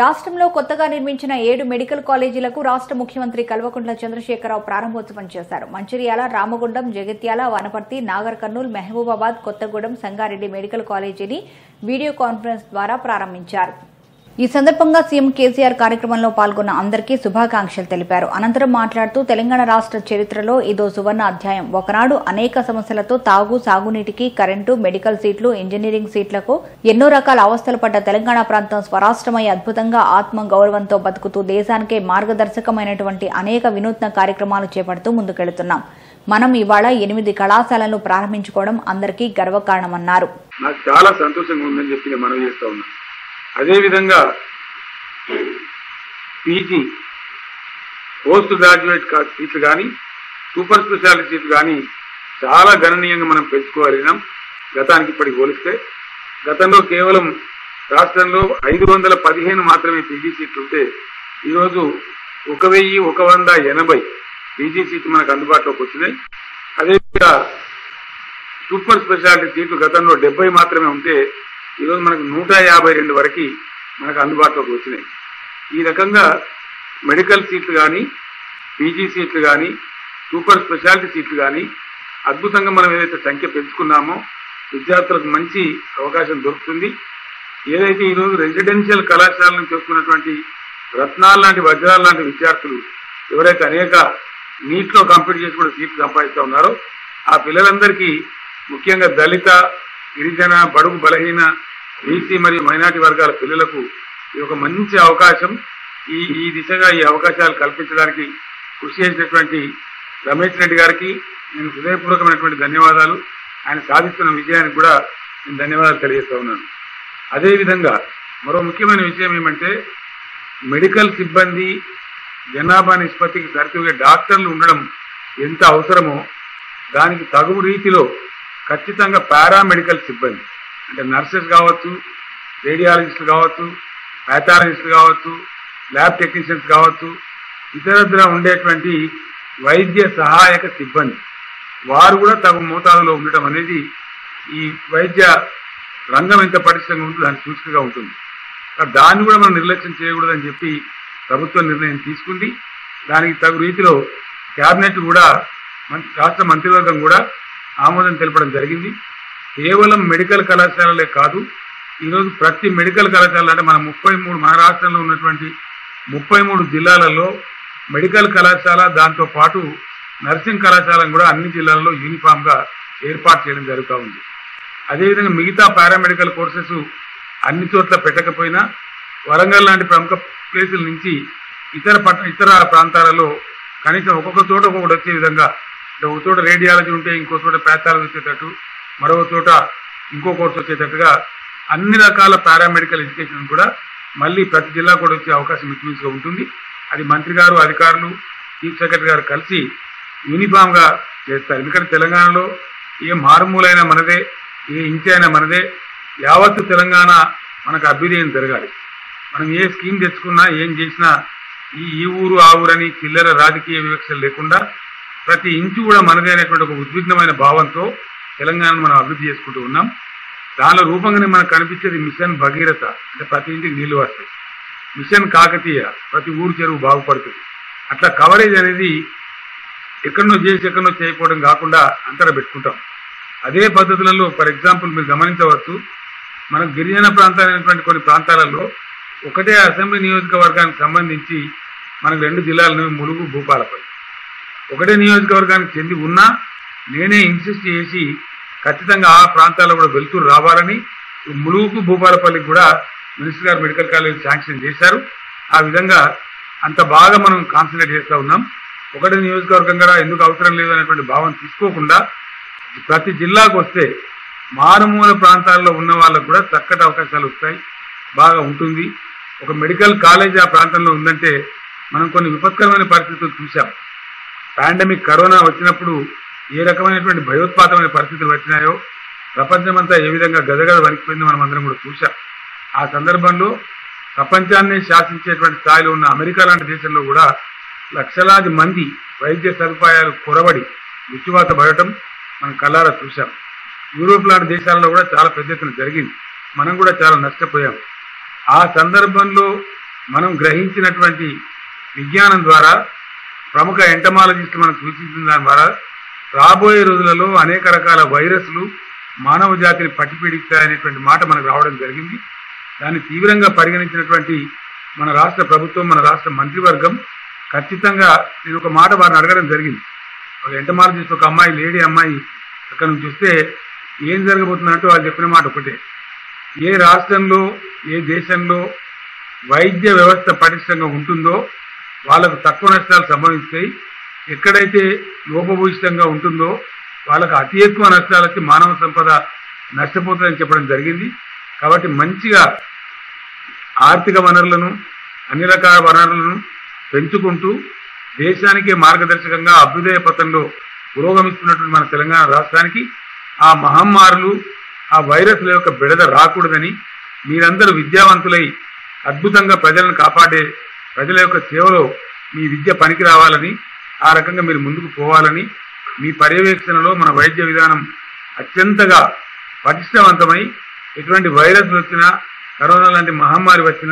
రాష్ట్రంలో కొత్తగా నిర్మించిన ఏడు మెడికల్ కాలేజీలకు రాష్ట్ర ముఖ్యమంత్రి కల్వకుంట్ల చంద్రశేఖరరావు ప్రారంభోత్సవం చేశారు. మంచిర్యాల రామగుండం జగిత్యాల వనపర్తి నాగర్ కర్నూలు మహబూబాబాద్ కొత్తగూడెం సంగారెడ్డి మెడికల్ కాలేజీని వీడియో కాన్ఫరెన్స్ ద్వారా ప్రారంభించారు. ఈ సందర్భంగా సీఎం కేసీఆర్ కార్యక్రమంలో పాల్గొన్న అందరికీ శుభాకాంక్షలు తెలిపారు. అనంతరం మాట్లాడుతూ తెలంగాణ రాష్ట్ర చరిత్రలో ఇదో సువర్ణ అధ్యాయం. ఒకనాడు అనేక సమస్యలతో తాగు సాగునీటికి కరెంటు మెడికల్ సీట్లు ఇంజనీరింగ్ సీట్లకు ఎన్నో రకాల అవస్థలు పడ్డ తెలంగాణ ప్రాంతం స్వరాష్ట్రమై అద్భుతంగా ఆత్మ గౌరవంతో బతుకుతూ దేశానికే మార్గదర్శకమైనటువంటి అనేక వినూత్న కార్యక్రమాలు చేపడుతూ ముందుకెళ్తున్నాం. మనం ఇవాళ ఎనిమిది కళాశాలను ప్రారంభించుకోవడం అందరికీ గర్వకారణమన్నారు. నాకు చాలా సంతోషంగా ఉందని చెప్పి మనం చేస్తా ఉన్నాం. అదేవిధంగా పీజీ పోస్ట్ గ్రాడ్యుయేట్ సీట్లు కానీ సూపర్ స్పెషాలిటీ సీట్లు కానీ చాలా గణనీయంగా మనం పెంచుకోగలిగినాం. గతానికి ఇప్పటికి పోలిస్తే గతంలో కేవలం రాష్ట్రంలో ఐదు వందల పదిహేను మాత్రమే పీజీ సీట్లు ఉంటే ఈరోజు ఒక వెయ్యి ఒక వంద ఎనభై పీజీ సీట్లు మనకు అందుబాటులోకి వచ్చినాయి. అదేవిధంగా సూపర్ స్పెషాలిటీ సీట్లు గతంలో డెబ్బై మాత్రమే ఉంటే ఈరోజు మనకు నూట యాభై రెండు వరకు మనకు అందుబాటులోకి వచ్చినాయి. ఈ రకంగా మెడికల్ సీట్లు కానీ పీజీ సీట్లు కానీ సూపర్ స్పెషాలిటీ సీట్లు కానీ అద్భుతంగా మనం ఏదైతే సంఖ్య పెంచుకున్నామో విద్యార్థులకు మంచి అవకాశం దొరుకుతుంది. ఏదైతే ఈరోజు రెసిడెన్షియల్ కళాశాల నుంచి వస్తున్నటువంటి రత్నాలు లాంటి వజ్రాలు లాంటి విద్యార్థులు ఎవరైతే అనేక నీట్లో కంప్లీట్ చేసి కూడా సీట్లు సంపాదిస్తూ ఉన్నారో ఆ పిల్లలందరికీ ముఖ్యంగా దళిత గిరిజన బడుగు బలహీన బీసీ మరియు మైనార్టీ వర్గాల పిల్లలకు ఇది ఒక మంచి అవకాశం. ఈ ఈ దిశగా ఈ అవకాశాలు కల్పించడానికి కృషి చేసినటువంటి రమేష్ రెడ్డి గారికి నేను హృదయపూర్వకమైనటువంటి ధన్యవాదాలు. ఆయన సాధిస్తున్న విజయానికి కూడా నేను ధన్యవాదాలు తెలియజేస్తా ఉన్నాను. అదేవిధంగా మరో ముఖ్యమైన విషయం ఏమంటే మెడికల్ సిబ్బంది జనాభా నిష్పత్తికి సరితూగే డాక్టర్లు ఉండడం ఎంత అవసరమో దానికి తగు రీతిలో ఖచ్చితంగా పారామెడికల్ సిబ్బంది అంటే నర్సెస్ కావచ్చు రేడియాలజిస్టులు కావచ్చు ప్యాథాలజిస్టులు కావచ్చు ల్యాబ్ టెక్నీషియన్స్ కావచ్చు ఇతరత్ర ఉండేటువంటి వైద్య సహాయక సిబ్బంది. వారు కూడా తగు మోతాదులో ఉండటం అనేది ఈ వైద్య రంగం ఎంత పటిష్టంగా ఉంటుందో దానికి సూచికగా ఉంటుంది. దాన్ని కూడా మనం నిర్లక్ష్యం చేయకూడదని చెప్పి ప్రభుత్వం నిర్ణయం తీసుకుంది. దానికి తగు రీతిలో క్యాబినెట్ కూడా మం- రాష్ట్ర మంత్రివర్గం కూడా ఆమోదం తెలపడం జరిగింది. కేవలం మెడికల్ కళాశాలలే కాదు ఈరోజు ప్రతి మెడికల్ కళాశాల అంటే మన ముప్పై మూడు మన రాష్ట్రంలో ఉన్నటువంటి ముప్పై మూడు జిల్లాలలో మెడికల్ కళాశాల దాంతో పాటు నర్సింగ్ కళాశాలను కూడా అన్ని జిల్లాలలో యూనిఫామ్గా ఏర్పాటు చేయడం జరుగుతూ ఉంది. అదేవిధంగా మిగతా పారామెడికల్ కోర్సెస్ అన్ని చోట్ల పెట్టకపోయినా వరంగల్ లాంటి ప్రముఖ ప్లేసుల నుంచి ఇతర పట్ట ఇతర ప్రాంతాలలో కనీసం ఒక్కొక్క చోట ఒక్కొక్కటి వచ్చే విధంగా ఒక చోట రేడియాలజీ ఉంటే ఇంకో చోట ప్యాథాలజీ వచ్చేటట్టు మరో చోట ఇంకో కోర్సు వచ్చేటట్టుగా అన్ని రకాల పారామెడికల్ ఎడ్యుకేషన్ కూడా మళ్ళీ ప్రతి జిల్లా కూడా వచ్చే అవకాశం ఇంచుమించుగా ఉంటుంది. అది మంత్రి గారు అధికారులు చీఫ్ సెక్రటరీ గారు కలిసి యూనిఫామ్గా చేస్తారు. ఎందుకంటే తెలంగాణలో ఏ మారుమూలైన మనదే ఏ ఇంటి అయినా మనదే యావత్తు తెలంగాణ మనకు అభ్యుదయం జరగాలి? మనం ఏ స్కీమ్ తెచ్చుకున్నా ఏం చేసినా ఈ ఈ ఊరు ఆ ఊరని చిల్లర రాజకీయ వివక్షలు లేకుండా ప్రతి ఇంచు కూడా మనదే అనేటువంటి ఒక ఉద్విగ్నమైన భావంతో తెలంగాణను మనం అభివృద్ధి చేసుకుంటూ ఉన్నాం. దానిలో రూపంగానే మనకు కనిపించేది మిషన్ భగీరథ. అంటే ప్రతి ఇంటికి నీళ్ళు వస్తాయి. మిషన్ కాకతీయ. ప్రతి ఊరు చెరువు బాగుపడుతుంది. అట్లా కవరేజ్ అనేది ఎక్కడనో చేసి ఎక్కడనో చేయకపోవడం కాకుండా అంతర పెట్టుకుంటాం. అదే పద్ధతులలో ఫర్ ఎగ్జాంపుల్ మీరు గమనించవచ్చు మనం గిరిజన ప్రాంతాలైనటువంటి కొన్ని ప్రాంతాలలో ఒకటే అసెంబ్లీ నియోజకవర్గానికి సంబంధించి మనకు రెండు జిల్లాలను ములుగు భూపాలపై ఒకటే నియోజకవర్గానికి చెంది ఉన్నా నేనే ఇన్సిస్ట్ చేసి ఖచ్చితంగా ఆ ప్రాంతాల్లో కూడా వెళ్తూ రావాలని ములుగుకు భూపాలపల్లికి కూడా మినిస్టర్ గారు మెడికల్ కాలేజ్ శాంక్షన్ చేశారు. ఆ విధంగా అంత బాగా మనం కాన్సన్ట్రేట్ చేస్తూ ఉన్నాం. ఒకటే నియోజకవర్గం కూడా ఎందుకు అవసరం లేదు అనేటువంటి భావం తీసుకోకుండా ప్రతి జిల్లాకు వస్తే మారుమూల ప్రాంతాల్లో ఉన్న వాళ్ళకు కూడా చక్కటి అవకాశాలు వస్తాయి బాగా ఉంటుంది. ఒక మెడికల్ కాలేజ్ ఆ ప్రాంతంలో ఉందంటే మనం కొన్ని విపత్కరమైన పరిస్థితులు చూసాం పాండమిక్ కరోనా వచ్చినప్పుడు ఏ రకమైనటువంటి భయోత్పాతమైన పరిస్థితులు వచ్చినాయో ప్రపంచమంతా ఏ విధంగా గదగద వణికిపోయిందో మనం అందరం కూడా చూశాం. ఆ సందర్భంలో ప్రపంచాన్ని శాసించేటువంటి స్థాయిలో ఉన్న అమెరికా లాంటి దేశంలో కూడా లక్షలాది మంది వైద్య సదుపాయాలు కొరబడి మృత్యువాత పడటం మనం కళ్ళారా చూశాం. యూరోప్ లాంటి దేశాలలో కూడా చాలా పెద్ద ఎత్తున జరిగింది. మనం కూడా చాలా నష్టపోయాం. ఆ సందర్భంలో మనం గ్రహించినటువంటి విజ్ఞానం ద్వారా ప్రముఖ ఎంటమాలజిస్ట్ మనం సూచించిన దాని ద్వారా రాబోయే రోజులలో అనేక రకాల వైరస్లు మానవ జాతిని పట్టిపీడిస్తాయనేటువంటి మాట మనకు రావడం జరిగింది. దాన్ని తీవ్రంగా పరిగణించినటువంటి మన రాష్ట్ర ప్రభుత్వం మన రాష్ట్ర మంత్రివర్గం ఖచ్చితంగా నేను ఒక మాట వారిని అడగడం జరిగింది. ఒక ఎంటమాలజిస్ట్ ఒక అమ్మాయి లేడీ అమ్మాయి అక్కడ నుంచి చూస్తే ఏం జరగబోతుందంటే వాళ్ళు చెప్పిన మాట ఒకటే. ఏ రాష్ట్రంలో ఏ దేశంలో వైద్య వ్యవస్థ పటిష్టంగా ఉంటుందో వాళ్ళకు తక్కువ నష్టాలు సంభవిస్తాయి. ఎక్కడైతే లోపభూషితంగా ఉంటుందో వాళ్ళకు అతి ఎక్కువ నష్టాలకి మానవ సంపద నష్టపోతుందని చెప్పడం జరిగింది. కాబట్టి మంచిగా ఆర్థిక వనరులను అన్ని రకాల వనరులను పెంచుకుంటూ దేశానికే మార్గదర్శకంగా అభ్యుదయ పథంలో పురోగమిస్తున్నటువంటి మన తెలంగాణ రాష్ట్రానికి ఆ మహమ్మారులు ఆ వైరస్ల యొక్క బిడద రాకూడదని మీరందరూ విద్యావంతులై అద్భుతంగా ప్రజలను కాపాడే ప్రజల యొక్క సేవలో మీ విద్య పనికి రావాలని ఆ రకంగా మీరు ముందుకు పోవాలని మీ పర్యవేక్షణలో మన వైద్య విధానం అత్యంతగా పటిష్టవంతమై ఎటువంటి వైరస్ వచ్చినా కరోనా లాంటి మహమ్మారి వచ్చినా